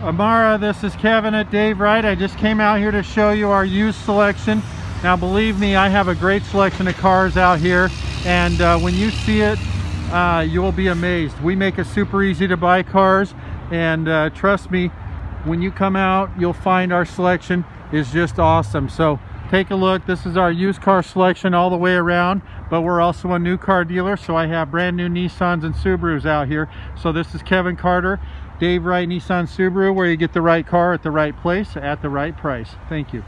Amara, this is Kevin at Dave Wright. I just came out here to show you our used selection. Now believe me, I have a great selection of cars out here and uh, when you see it, uh, you will be amazed. We make it super easy to buy cars and uh, trust me, when you come out, you'll find our selection is just awesome. So take a look. This is our used car selection all the way around, but we're also a new car dealer. So I have brand new Nissans and Subarus out here. So this is Kevin Carter, Dave Wright Nissan Subaru, where you get the right car at the right place at the right price. Thank you.